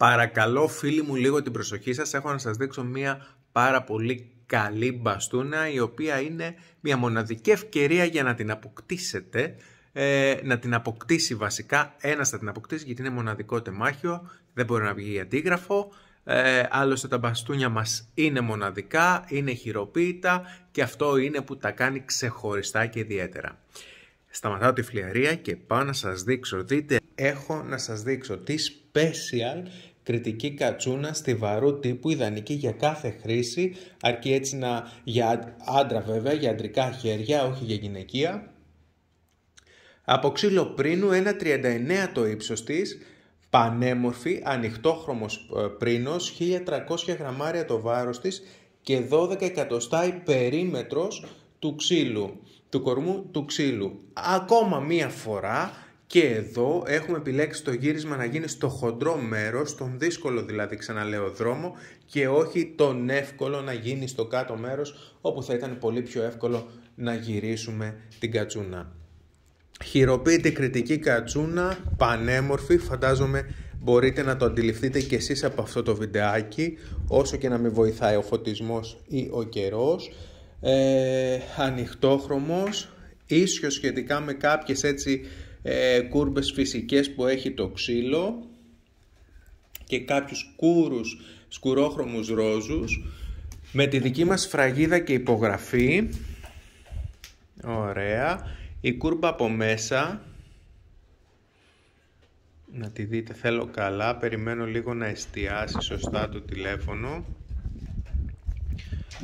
Παρακαλώ φίλοι μου λίγο την προσοχή σας, έχω να σας δείξω μια πάρα πολύ καλή μπαστούνα η οποία είναι μια μοναδική ευκαιρία για να την αποκτήσετε. Ε, να την αποκτήσει βασικά, ένας θα την αποκτήσει γιατί είναι μοναδικό τεμάχιο, δεν μπορεί να βγει αντίγραφο, ε, άλλωστε τα μπαστούνια μας είναι μοναδικά, είναι χειροποίητα και αυτό είναι που τα κάνει ξεχωριστά και ιδιαίτερα. Σταματάω τη φλιαρία και πάω να σας δείξω, δείτε, έχω να σας δείξω τη special κριτική κατσούνα στιβαρού τύπου, ιδανική για κάθε χρήση, αρκεί έτσι να, για άντρα βέβαια, για αντρικά χέρια, όχι για γυναικεία. Από ξύλο πρίνου 1,39 το ύψος της, πανέμορφη, ανοιχτόχρωμος ε, πρίνος, 1300 γραμμάρια το βάρος της και 12 εκατοστά η περίμετρος του ξύλου, του κορμού του ξύλου. Ακόμα μία φορά και εδώ έχουμε επιλέξει το γύρισμα να γίνει στο χοντρό μέρος, τον δύσκολο δηλαδή ξαναλέω δρόμο και όχι τον εύκολο να γίνει στο κάτω μέρος όπου θα ήταν πολύ πιο εύκολο να γυρίσουμε την κατσούνα. Χειροποίητη κριτική κατσούνα, πανέμορφη, φαντάζομαι μπορείτε να το αντιληφθείτε και εσείς από αυτό το βιντεάκι, όσο και να με βοηθάει ο φωτισμός ή ο καιρός. Ε, ανοιχτόχρωμος, ίσιος σχετικά με κάποιες έτσι ε, κούρμπες φυσικές που έχει το ξύλο και κάποιους κούρους σκουρόχρωμους ρόζους με τη δική μας φραγίδα και υπογραφή. Ωραία. Η κούρμπα από μέσα, να τη δείτε θέλω καλά, περιμένω λίγο να εστιάσει σωστά το τηλέφωνο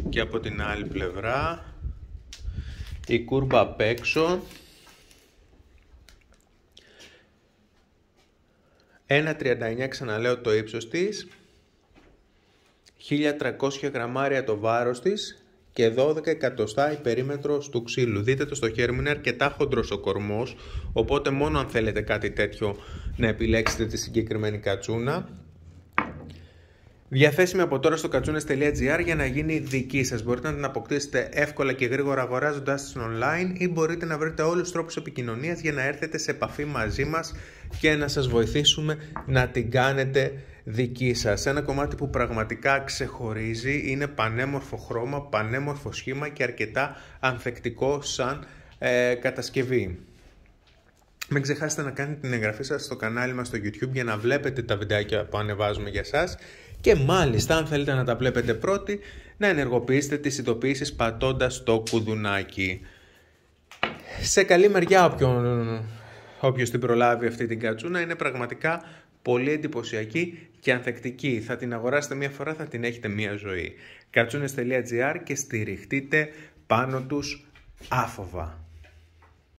και από την άλλη πλευρά η κούρμπα απ' έξω 1,39 ξαναλέω το ύψος της 1300 γραμμάρια το βάρος της και 12 εκατοστά η περίμετρος του ξύλου. Δείτε το στο χέρι μου, είναι αρκετά χοντρός ο κορμός, οπότε μόνο αν θέλετε κάτι τέτοιο να επιλέξετε τη συγκεκριμένη κατσούνα. Διαθέσιμη από τώρα στο κατσούνες.gr για να γίνει δική σας. Μπορείτε να την αποκτήσετε εύκολα και γρήγορα αγοράζοντας την online ή μπορείτε να βρείτε όλους τους τρόπους επικοινωνίας για να έρθετε σε επαφή μαζί μας και να σας βοηθήσουμε να την κάνετε δική σας. Ένα κομμάτι που πραγματικά ξεχωρίζει, είναι πανέμορφο χρώμα, πανέμορφο σχήμα και αρκετά ανθεκτικό σαν ε, κατασκευή. Μην ξεχάσετε να κάνετε την εγγραφή σας στο κανάλι μας στο YouTube για να βλέπετε τα βιντεάκια που ανεβάζουμε για σας και μάλιστα αν θέλετε να τα βλέπετε πρώτοι να ενεργοποιήσετε τις ειδοποιήσεις πατώντας το κουδουνάκι. Σε καλή μεριά όποιον, όποιος την προλάβει αυτή την κατσούνα είναι πραγματικά πολύ εντυπωσιακή και ανθεκτική. Θα την αγοράσετε μία φορά, θα την έχετε μία ζωή. Κατσούνες.gr και στηριχτείτε πάνω τους άφοβα.